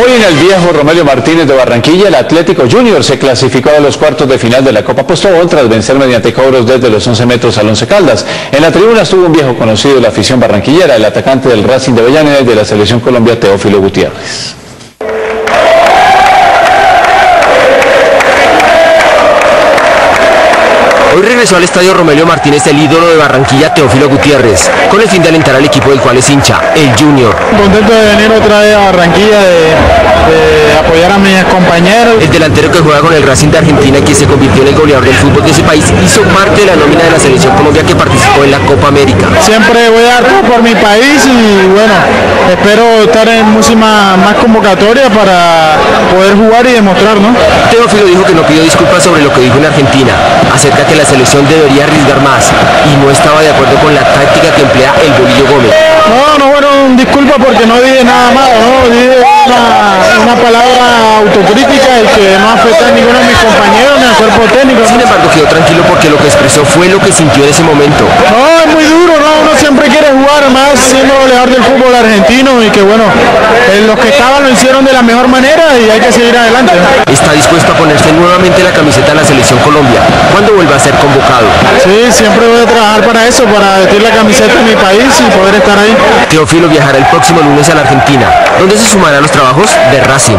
Hoy en el viejo Romelio Martínez de Barranquilla, el Atlético Junior se clasificó a los cuartos de final de la Copa Postobón tras vencer mediante cobros desde los 11 metros al 11 Caldas. En la tribuna estuvo un viejo conocido de la afición barranquillera, el atacante del Racing de Avellaneda y de la Selección Colombia, Teófilo Gutiérrez. Hoy regresó al estadio Romelio Martínez el ídolo de Barranquilla Teófilo Gutiérrez, con el fin de alentar al equipo del cual es hincha, el Junior. Contento de venir otra vez a Barranquilla, de, apoyar a compañeros. El delantero que juega con el Racing de Argentina que se convirtió en el goleador del fútbol de ese país hizo parte de la nómina de la selección Colombia que participó en la Copa América. Siempre voy a dar por mi país y bueno, espero estar en muchas más convocatorias para poder jugar y demostrar, ¿no? Teófilo dijo que no pidió disculpas sobre lo que dijo en Argentina, acerca que la selección debería arriesgar más y no estaba de acuerdo con la táctica que emplea el Bolillo Gómez. No, no fueron disculpas porque no dije nada malo, ¿no? Dije una, palabra autocrítica y que no afecta a ninguno de mis compañeros ni al cuerpo técnico. Sin embargo, quedó tranquilo porque lo que expresó fue lo que sintió en ese momento. No, es muy duro, ¿no? Uno siempre quiere jugar más siendo goleador del fútbol argentino y que bueno, eh, los que estaban de la mejor manera y hay que seguir adelante. Está dispuesto a ponerse nuevamente la camiseta de la selección Colombia cuando vuelva a ser convocado. Sí, siempre voy a trabajar para eso, para vestir la camiseta de mi país y poder estar ahí. Teófilo viajará el próximo lunes a la Argentina, donde se sumará a los trabajos de Racing.